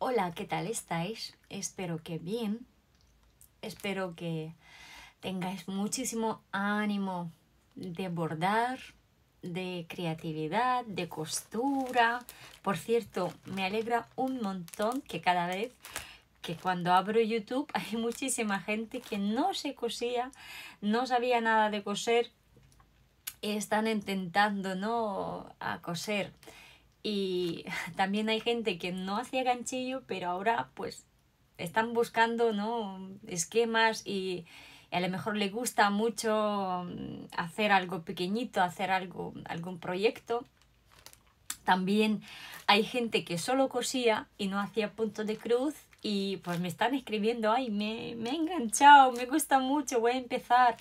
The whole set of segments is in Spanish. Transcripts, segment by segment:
Hola, ¿qué tal estáis? Espero que bien. Espero que tengáis muchísimo ánimo de bordar, de creatividad, de costura. Por cierto, me alegra un montón que cada vez que cuando abro YouTube hay muchísima gente que no se cosía, no sabía nada de coser y están intentando ¿no? a coser. Y también hay gente que no hacía ganchillo, pero ahora pues están buscando ¿no? esquemas y, a lo mejor le gusta mucho mm, hacer algo pequeñito, hacer algo, algún proyecto. También hay gente que solo cosía y no hacía punto de cruz y pues me están escribiendo, ay, me, me he enganchado, me gusta mucho, voy a empezar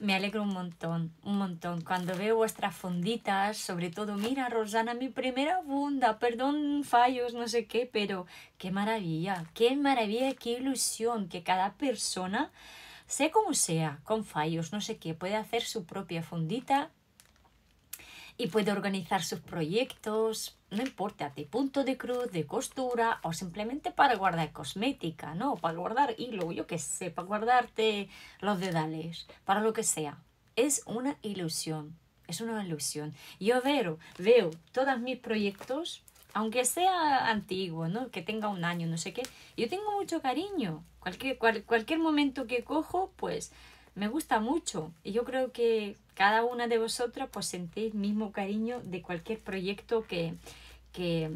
me alegro un montón, un montón. Cuando veo vuestras funditas, sobre todo, mira, Rosana, mi primera funda, perdón fallos, no sé qué, pero qué maravilla, qué maravilla, qué ilusión que cada persona, sé como sea, con fallos, no sé qué, puede hacer su propia fundita y puede organizar sus proyectos, no importa, de punto de cruz, de costura o simplemente para guardar cosmética, ¿no? Para guardar hilo, yo qué sé, para guardarte los dedales, para lo que sea. Es una ilusión, es una ilusión. Yo veo, veo todos mis proyectos, aunque sea antiguo, ¿no? Que tenga un año, no sé qué, yo tengo mucho cariño. Cualquier, cualquier momento que cojo, pues me gusta mucho. Y yo creo que cada una de vosotras pues sentís mismo cariño de cualquier proyecto que, que,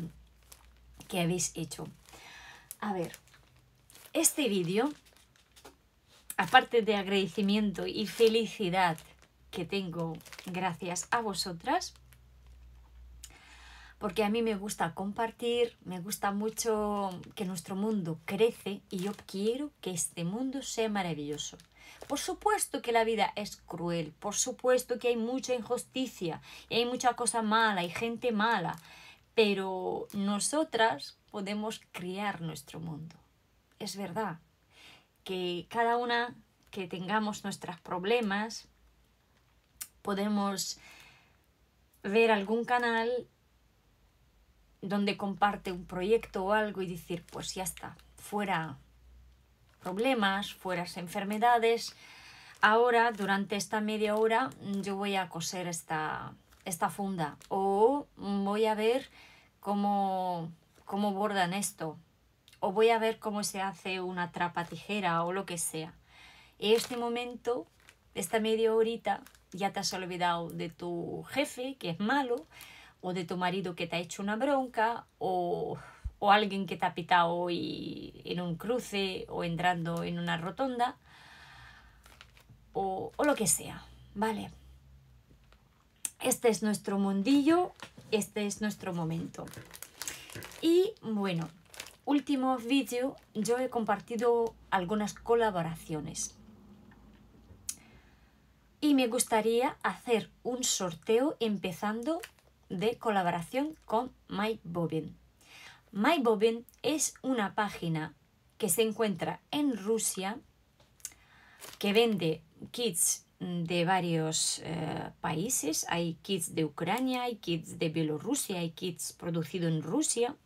que habéis hecho. A ver, este vídeo, aparte de agradecimiento y felicidad que tengo gracias a vosotras, porque a mí me gusta compartir, me gusta mucho que nuestro mundo crece y yo quiero que este mundo sea maravilloso. Por supuesto que la vida es cruel, por supuesto que hay mucha injusticia, y hay mucha cosa mala, hay gente mala, pero nosotras podemos criar nuestro mundo. Es verdad que cada una que tengamos nuestros problemas, podemos ver algún canal donde comparte un proyecto o algo y decir, pues ya está, fuera problemas, fueras enfermedades. Ahora, durante esta media hora, yo voy a coser esta, esta funda o voy a ver cómo, cómo bordan esto o voy a ver cómo se hace una trapa tijera o lo que sea. Este momento, esta media horita, ya te has olvidado de tu jefe, que es malo, o de tu marido que te ha hecho una bronca, o o alguien que te ha pitado y en un cruce o entrando en una rotonda o, o lo que sea, ¿vale? Este es nuestro mundillo, este es nuestro momento. Y bueno, último vídeo yo he compartido algunas colaboraciones. Y me gustaría hacer un sorteo empezando de colaboración con Mike Bobbin. MyBobbin es una página que se encuentra en Rusia que vende kits de varios eh, países. Hay kits de Ucrania, hay kits de Bielorrusia, hay kits producidos en Rusia.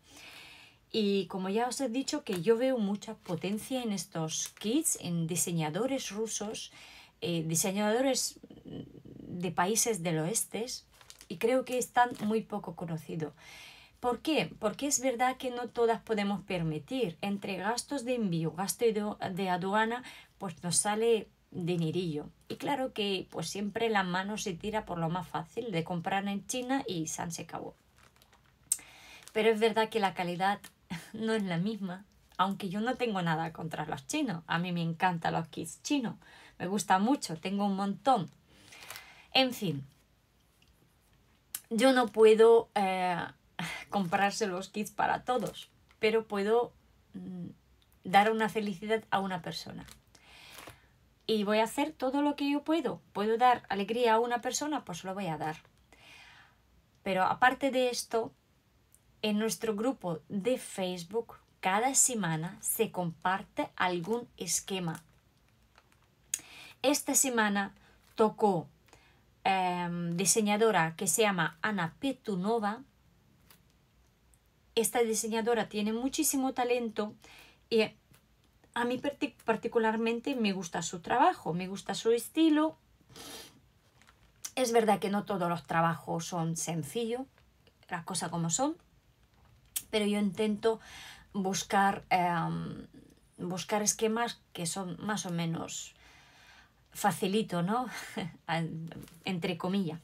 Y como ya os he dicho que yo veo mucha potencia en estos kits, en diseñadores rusos, eh, diseñadores de países del oeste, y creo que están muy poco conocidos. ¿Por qué? Porque es verdad que no todas podemos permitir. Entre gastos de envío, gasto de aduana, pues nos sale dinerillo. Y claro que pues siempre la mano se tira por lo más fácil de comprar en China y San se acabó. Pero es verdad que la calidad no es la misma. Aunque yo no tengo nada contra los chinos. A mí me encantan los kits chinos. Me gusta mucho. Tengo un montón. En fin. Yo no puedo... Eh, comprarse los kits para todos, pero puedo mm, dar una felicidad a una persona. Y voy a hacer todo lo que yo puedo. ¿Puedo dar alegría a una persona? Pues lo voy a dar. Pero aparte de esto, en nuestro grupo de Facebook, cada semana se comparte algún esquema. Esta semana tocó em, diseñadora que se llama Ana Petunova esta diseñadora tiene muchísimo talento y a mí particularmente me gusta su trabajo, me gusta su estilo. Es verdad que no todos los trabajos son sencillos, las cosas como son, pero yo intento buscar, em, buscar esquemas que son más o menos facilito, ¿no? Entre comillas.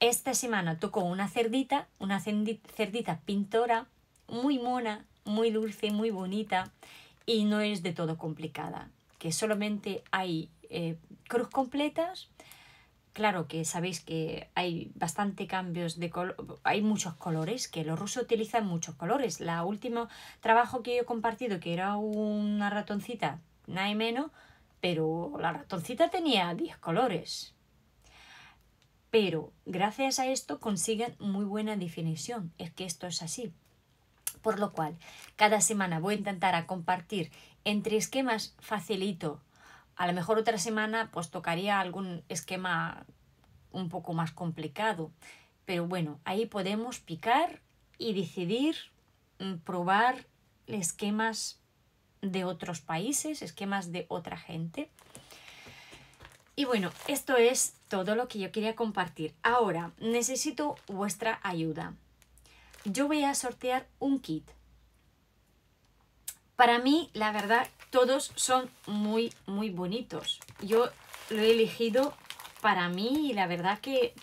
Esta semana tocó una cerdita, una cerdita pintora, muy mona, muy dulce, muy bonita y no es de todo complicada, que solamente hay eh, cruz completas, claro que sabéis que hay bastante cambios de color, hay muchos colores, que los rusos utilizan muchos colores. La último trabajo que yo he compartido, que era una ratoncita, nada menos, pero la ratoncita tenía 10 colores. Pero gracias a esto consiguen muy buena definición. Es que esto es así. Por lo cual, cada semana voy a intentar a compartir entre esquemas facilito. A lo mejor otra semana pues tocaría algún esquema un poco más complicado. Pero bueno, ahí podemos picar y decidir, mm, probar esquemas de otros países, esquemas de otra gente. Y bueno, esto es todo lo que yo quería compartir. Ahora, necesito vuestra ayuda yo voy a sortear un kit. Para mí, la verdad, todos son muy, muy bonitos. Yo lo he elegido para mí y la verdad que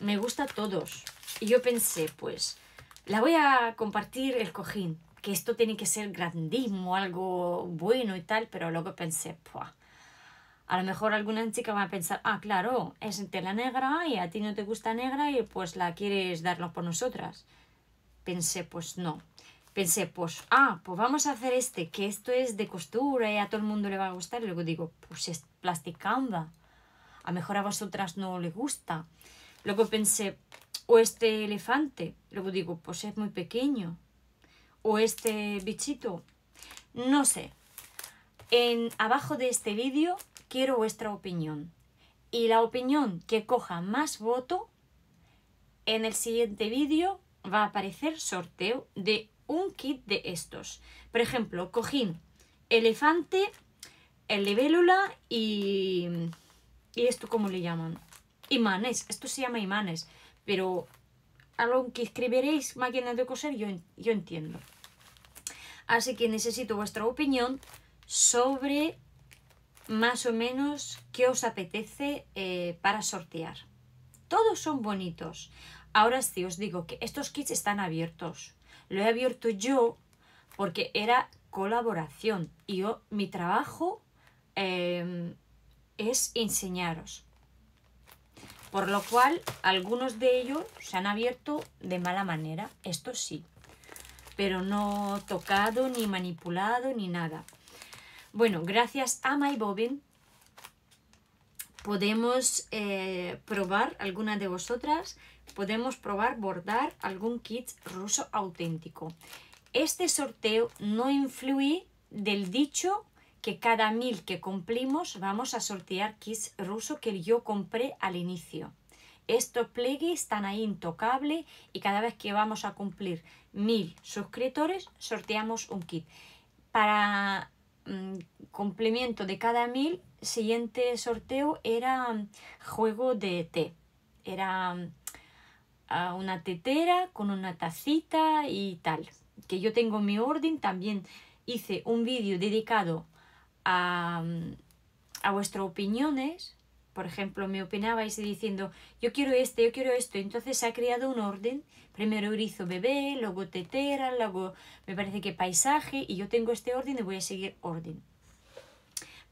me gusta todos. Y yo pensé, pues, la voy a compartir el cojín, que esto tiene que ser grandísimo, algo bueno y tal, pero luego pensé, pues, a lo mejor alguna chica va a pensar, ah, claro, es tela negra y a ti no te gusta negra y pues la quieres darlo por nosotras. Pensé, pues no. Pensé, pues, ah, pues vamos a hacer este, que esto es de costura y a todo el mundo le va a gustar. Y luego digo, pues es plasticanda. A lo mejor a vosotras no le gusta. Luego pensé, o este elefante. Luego digo, pues es muy pequeño. O este bichito. No sé. En abajo de este vídeo quiero vuestra opinión. Y la opinión que coja más voto, en el siguiente vídeo va a aparecer sorteo de un kit de estos. Por ejemplo, cojín, elefante, el libélula y... ¿Y esto cómo le llaman? Imanes. Esto se llama imanes. Pero a lo que escribiréis máquina de coser yo, yo entiendo. Así que necesito vuestra opinión sobre más o menos qué os apetece eh, para sortear. Todos son bonitos. Ahora sí os digo que estos kits están abiertos. Lo he abierto yo porque era colaboración y yo, mi trabajo em, es enseñaros. Por lo cual, algunos de ellos se han abierto de mala manera, esto sí, pero no tocado, ni manipulado, ni nada. Bueno, gracias a MyBobbin podemos eh, probar, alguna de vosotras, podemos probar bordar algún kit ruso auténtico. Este sorteo no influye del dicho que cada mil que cumplimos vamos a sortear kits ruso que yo compré al inicio. Estos pliegues están ahí intocables y cada vez que vamos a cumplir mil suscriptores sorteamos un kit. Para complemento de cada mil, siguiente sorteo era mm, juego de té. Era mm, una tetera con una tacita y tal. Que yo tengo mi orden, también hice un vídeo dedicado a, a vuestras opiniones. Por ejemplo, me opinabais diciendo, yo quiero este, yo quiero esto. Entonces se ha creado un orden Primero hizo bebé, luego tetera, luego me parece que paisaje y yo tengo este orden y voy a seguir orden.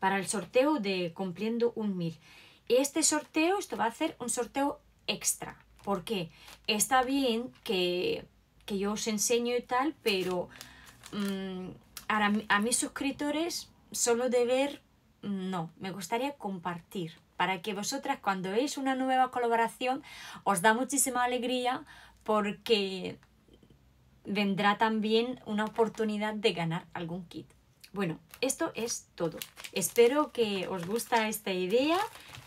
Para el sorteo de cumpliendo un mil. Este sorteo, esto va a ser un sorteo extra. porque Está bien que, yo os enseño y tal, pero mm, a, a mis suscriptores solo de ver, no, me gustaría compartir para que vosotras cuando veis una nueva colaboración os da muchísima alegría porque vendrá también una oportunidad de ganar algún kit. Bueno, esto es todo. Espero que os guste esta idea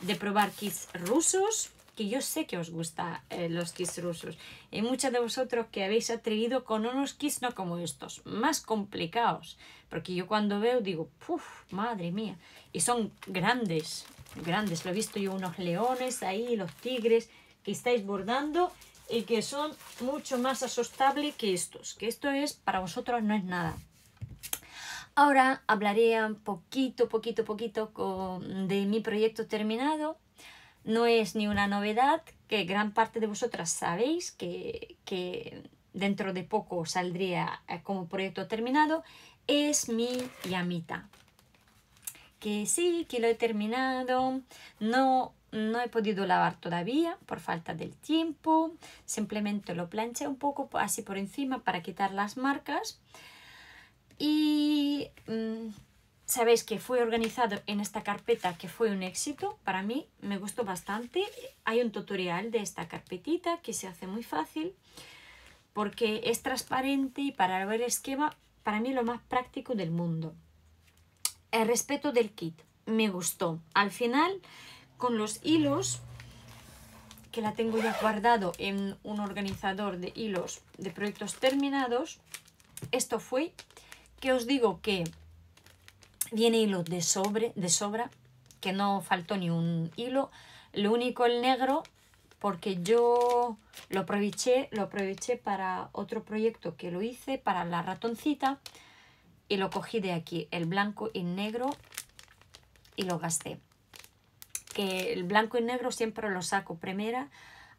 de probar kits rusos que yo sé que os gustan eh, los kits rusos. Y muchos de vosotros que habéis atrevido con unos kits no como estos, más complicados. Porque yo cuando veo digo, ¡puf! Madre mía. Y son grandes, grandes. Lo he visto yo unos leones ahí, los tigres que estáis bordando y que son mucho más asustables que estos. Que esto es, para vosotros no es nada. Ahora hablaré un poquito, poquito, poquito de mi proyecto terminado. No es ni una novedad, que gran parte de vosotras sabéis que, que dentro de poco saldría eh, como proyecto terminado. Es mi llamita. Que sí, que lo he terminado. No no he podido lavar todavía por falta del tiempo. Simplemente lo planché un poco así por encima para quitar las marcas. Y mm, sabéis que fue organizado en esta carpeta que fue un éxito. Para mí me gustó bastante. Hay un tutorial de esta carpetita que se hace muy fácil porque es transparente y para ver el esquema para mí lo más práctico del mundo. El respeto del kit me gustó. Al final con los hilos que la tengo ya guardado en un organizador de hilos de proyectos terminados esto fue que os digo que viene hilo de, sobre, de sobra que no faltó ni un hilo lo único el negro porque yo lo aproveché, lo aproveché para otro proyecto que lo hice para la ratoncita y lo cogí de aquí, el blanco y negro y lo gasté que el blanco y negro siempre lo saco primera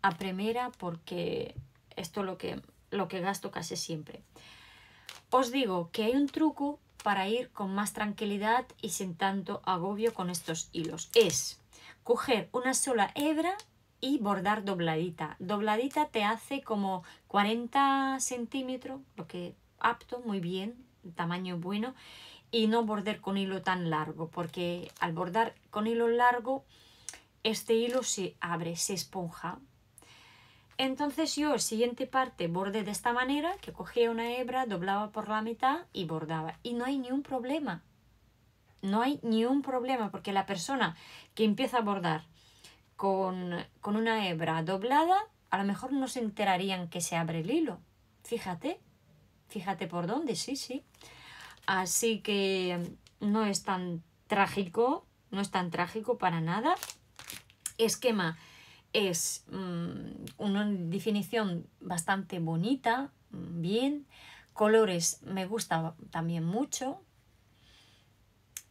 a primera porque esto es lo que, lo que gasto casi siempre. Os digo que hay un truco para ir con más tranquilidad y sin tanto agobio con estos hilos. Es coger una sola hebra y bordar dobladita. Dobladita te hace como 40 centímetros, lo que apto, muy bien, tamaño bueno, y no bordar con hilo tan largo, porque al bordar con hilo largo este hilo se abre, se esponja. Entonces yo, siguiente parte, bordé de esta manera, que cogía una hebra, doblaba por la mitad y bordaba. Y no hay ni un problema. No hay ni un problema, porque la persona que empieza a bordar con, con una hebra doblada, a lo mejor no se enterarían que se abre el hilo. Fíjate, fíjate por dónde, sí, sí. Así que no es tan trágico, no es tan trágico para nada esquema es mm, una definición bastante bonita, mm, bien. Colores me gusta también mucho.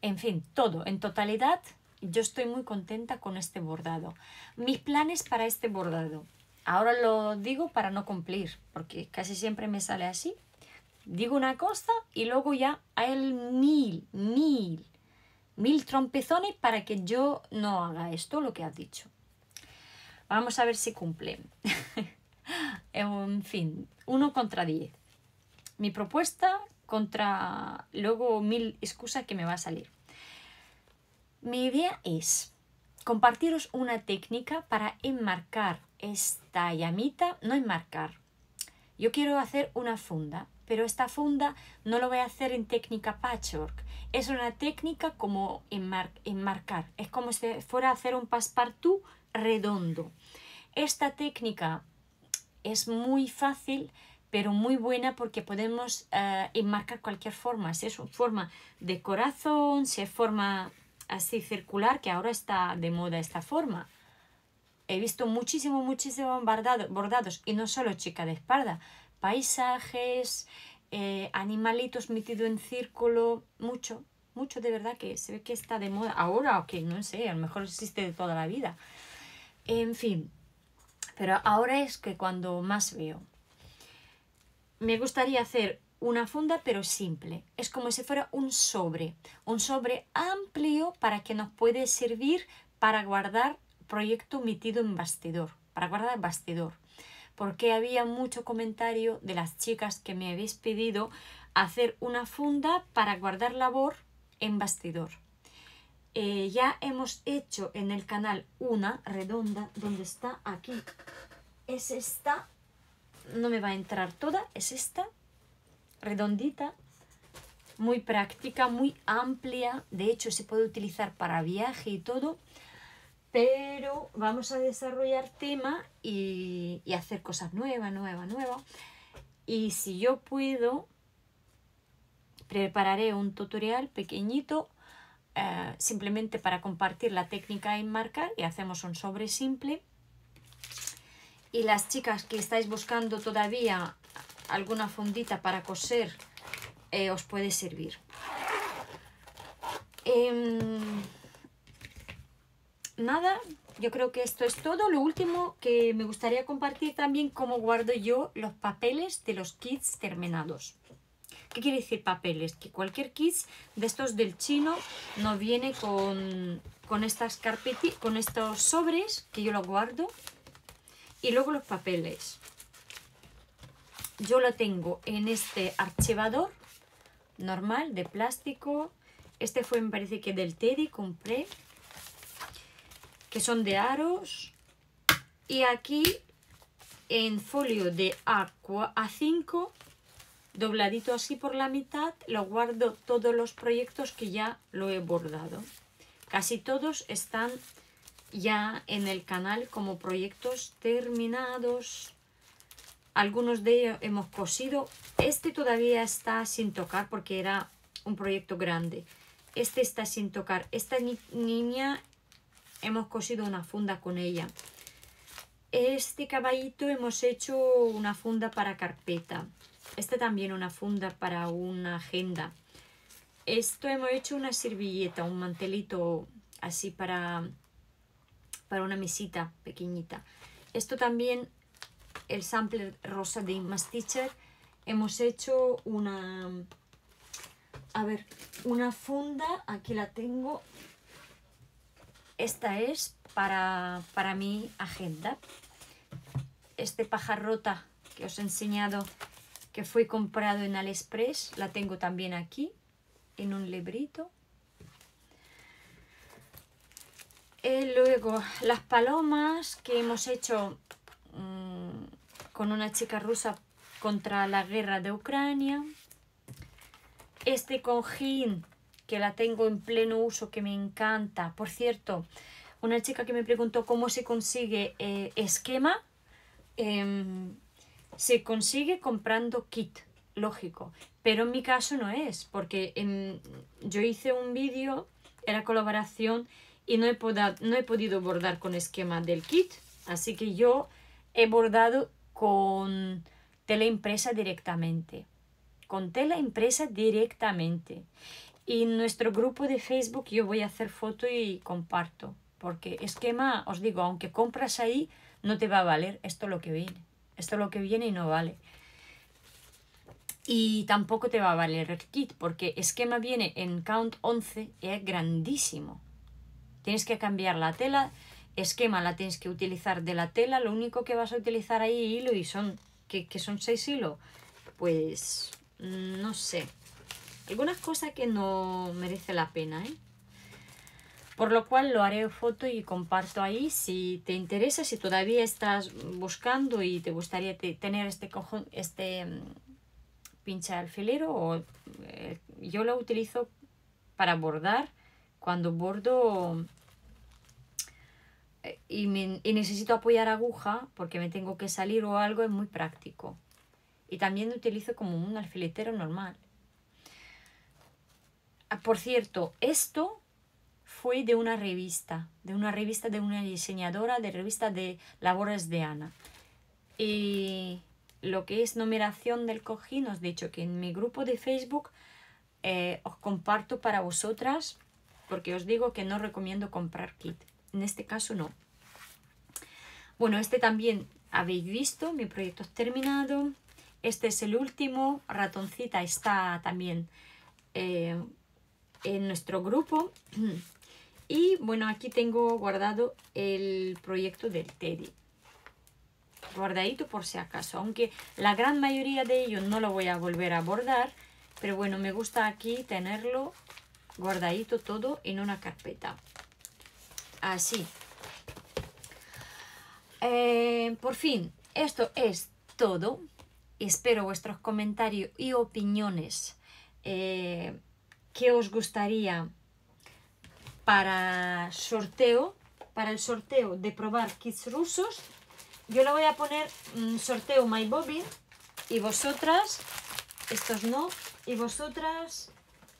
En fin, todo, en totalidad, yo estoy muy contenta con este bordado. Mis planes para este bordado. Ahora lo digo para no cumplir, porque casi siempre me sale así. Digo una cosa y luego ya hay mil, mil mil trompezones para que yo no haga esto, lo que has dicho. Vamos a ver si cumple. en fin, uno contra diez. Mi propuesta contra luego mil excusas que me va a salir. Mi idea es compartiros una técnica para enmarcar esta llamita, no enmarcar. Yo quiero hacer una funda, pero esta funda no lo voy a hacer en técnica patchwork. Es una técnica como enmarcar. Es como si fuera a hacer un passepartout redondo. Esta técnica es muy fácil, pero muy buena porque podemos eh, enmarcar cualquier forma. Si es una forma de corazón, si es forma así circular, que ahora está de moda esta forma. He visto muchísimo, muchísimo bordados, y no solo chica de espalda, paisajes, eh, animalitos metidos en círculo, mucho, mucho de verdad que se ve que está de moda ahora o que no sé, a lo mejor existe de toda la vida. En fin, pero ahora es que cuando más veo. Me gustaría hacer una funda pero simple. Es como si fuera un sobre, un sobre amplio para que nos puede servir para guardar proyecto metido en bastidor, para guardar bastidor porque había mucho comentario de las chicas que me habéis pedido hacer una funda para guardar labor en bastidor. Eh, ya hemos hecho en el canal una redonda donde está aquí. Es esta, no me va a entrar toda, es esta, redondita, muy práctica, muy amplia. De hecho, se puede utilizar para viaje y todo pero vamos a desarrollar tema y, y hacer cosas nuevas, nuevas, nuevas. Y si yo puedo, prepararé un tutorial pequeñito eh, simplemente para compartir la técnica en marcar y hacemos un sobre simple. Y las chicas que estáis buscando todavía alguna fundita para coser, eh, os puede servir. Em, nada, yo creo que esto es todo. Lo último que me gustaría compartir también cómo guardo yo los papeles de los kits terminados. ¿Qué quiere decir papeles? Que cualquier kit de estos del chino no viene con, con estas con estos sobres que yo lo guardo y luego los papeles. Yo lo tengo en este archivador normal de plástico. Este fue, me parece que del Teddy, compré. Que son de aros. Y aquí en folio de A5 dobladito así por la mitad, lo guardo todos los proyectos que ya lo he bordado. Casi todos están ya en el canal como proyectos terminados. Algunos de ellos hemos cosido. Este todavía está sin tocar porque era un proyecto grande. Este está sin tocar. Esta niña hemos cosido una funda con ella. Este caballito hemos hecho una funda para carpeta. Este también una funda para una agenda. Esto hemos hecho una servilleta, un mantelito así para, para una mesita pequeñita. Esto también, el sampler rosa de Masticher, hemos hecho una, a ver, una funda, aquí la tengo. Esta es para, para mi agenda. Este pajarrota que os he enseñado que fue comprado en AliExpress. La tengo también aquí, en un librito. Eh, luego, las palomas que hemos hecho mm, con una chica rusa contra la guerra de Ucrania. Este cojín que la tengo en pleno uso, que me encanta. Por cierto, una chica que me preguntó cómo se consigue eh, esquema. Em, se consigue comprando kit, lógico. Pero en mi caso no es, porque yo hice un vídeo, era colaboración, y no he, no he podido bordar con esquema del kit. Así que yo he bordado con tela impresa directamente. Con tela impresa directamente. Y en nuestro grupo de Facebook yo voy a hacer foto y comparto. Porque esquema, os digo, aunque compras ahí, no te va a valer esto lo que viene. Esto es lo que viene y no vale. Y tampoco te va a valer el kit porque esquema viene en count 11 y es grandísimo. Tienes que cambiar la tela, esquema la tienes que utilizar de la tela, lo único que vas a utilizar ahí hilo y son que, que son 6 hilos. Pues no sé. Algunas cosas que no merece la pena, ¿eh? Por lo cual lo haré foto y comparto ahí. Si te interesa, si todavía estás buscando y te gustaría tener este cojón, este mm, pinche alfilero, o, eh, yo lo utilizo para bordar cuando bordo eh, y, y, necesito apoyar aguja porque me tengo que salir o algo, es muy práctico. Y también lo utilizo como un alfiletero normal. Ah, por cierto, esto fue de una revista, de una revista de una diseñadora, de revista de labores de Ana. Y lo que es numeración del cojín, os he dicho que en mi grupo de Facebook eh, os comparto para vosotras, porque os digo que no recomiendo comprar kit. En este caso no. Bueno, este también habéis visto, mi proyecto es terminado. Este es el último, ratoncita está también eh, en nuestro grupo. Y bueno, aquí tengo guardado el proyecto del Teddy. Guardadito por si acaso, aunque la gran mayoría de ellos no lo voy a volver a bordar. Pero bueno, me gusta aquí tenerlo guardadito todo en una carpeta. Así. Eh, por fin, esto es todo. Espero vuestros comentarios y opiniones. Eh, ¿Qué os gustaría para sorteo, para el sorteo de probar kits rusos, yo le voy a poner mm, sorteo My Bobbin y vosotras, estos no, y vosotras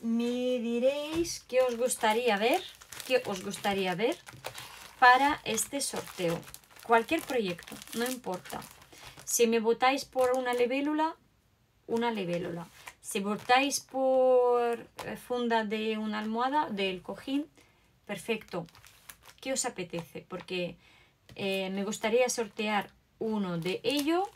me diréis qué os gustaría ver, qué os gustaría ver para este sorteo. Cualquier proyecto, no importa. Si me votáis por una libélula, una libélula. Si votáis por eh, funda de una almohada, del cojín, perfecto. ¿Qué os apetece? Porque eh, me gustaría sortear uno de ello,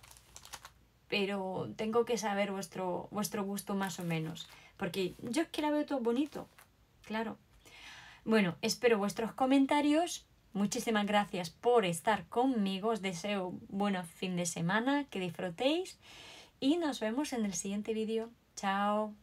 pero tengo que saber vuestro, vuestro gusto más o menos. Porque yo es que la veo todo bonito, claro. Bueno, espero vuestros comentarios. Muchísimas gracias por estar conmigo. Os deseo buen fin de semana, que disfrutéis y nos vemos en el siguiente vídeo. Ciao.